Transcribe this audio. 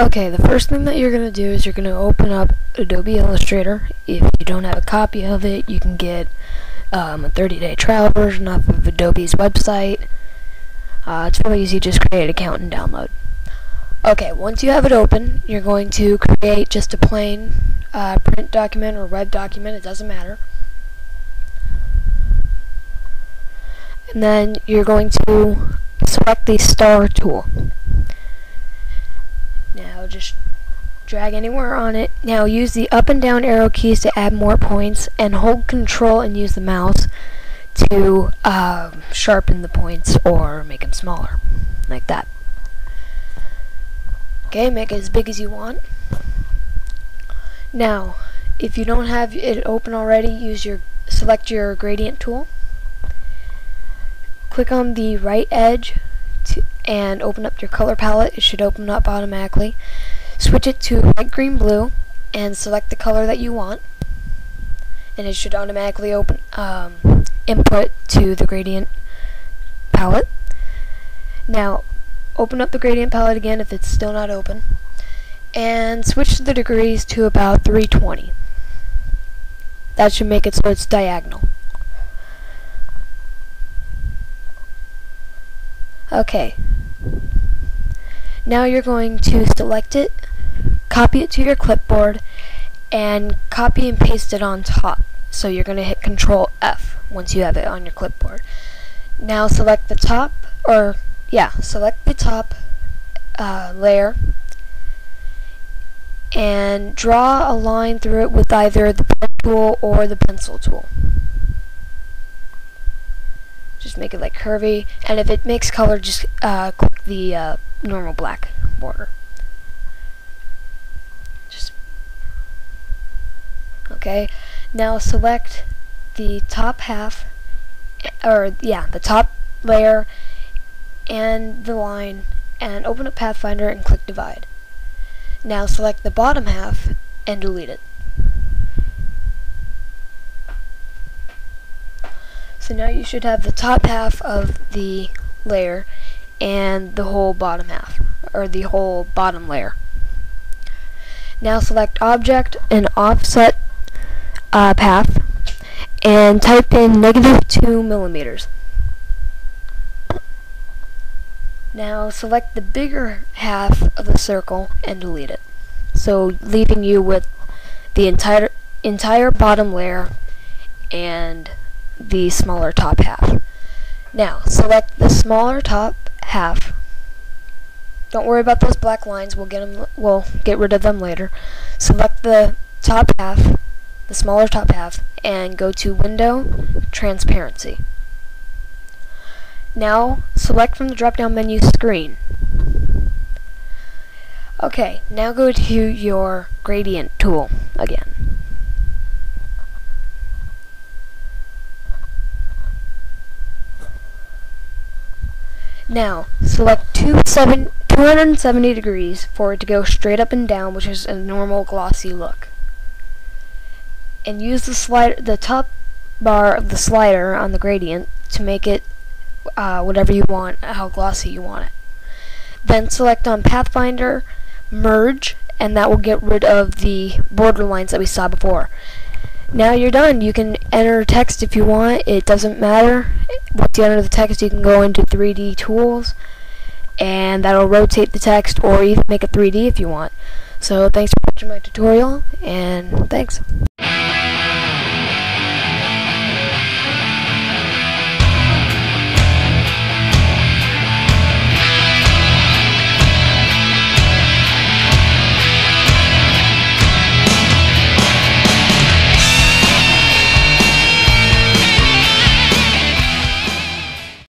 Okay, the first thing that you're going to do is you're going to open up Adobe Illustrator. If you don't have a copy of it, you can get um, a 30-day trial version off of Adobe's website. Uh, it's really easy, just create an account and download. Okay, once you have it open, you're going to create just a plain uh, print document or web document, it doesn't matter. And then you're going to select the star tool. Now just drag anywhere on it. Now use the up and down arrow keys to add more points and hold control and use the mouse to uh, sharpen the points or make them smaller. Like that. Okay, make it as big as you want. Now, if you don't have it open already, use your select your gradient tool. Click on the right edge and open up your color palette. It should open up automatically. Switch it to red, green, blue, and select the color that you want. And it should automatically open um, input to the gradient palette. Now, open up the gradient palette again if it's still not open. And switch the degrees to about 320. That should make it so it's diagonal. Okay, now you're going to select it, copy it to your clipboard, and copy and paste it on top. So you're going to hit Control F once you have it on your clipboard. Now select the top, or yeah, select the top uh, layer and draw a line through it with either the pen tool or the pencil tool. Just make it like curvy, and if it makes color, just uh, click the uh, normal black border. Just okay. Now select the top half, or yeah, the top layer and the line, and open up Pathfinder and click Divide. Now select the bottom half and delete it. So now you should have the top half of the layer and the whole bottom half, or the whole bottom layer. Now select Object and Offset uh, Path, and type in negative 2 millimeters. Now select the bigger half of the circle and delete it. So leaving you with the entire entire bottom layer and the smaller top half. Now select the smaller top half. Don't worry about those black lines. We'll get them. We'll get rid of them later. Select the top half, the smaller top half, and go to Window, Transparency. Now select from the drop-down menu Screen. Okay, now go to your gradient tool again. Now, select 270 degrees for it to go straight up and down, which is a normal glossy look. And use the slide, the top bar of the slider on the gradient to make it uh, whatever you want, how glossy you want it. Then select on Pathfinder, Merge, and that will get rid of the border lines that we saw before. Now you're done. You can enter text if you want. It doesn't matter. Once you enter the text, you can go into 3D tools, and that'll rotate the text or even make it 3D if you want. So thanks for watching my tutorial, and thanks.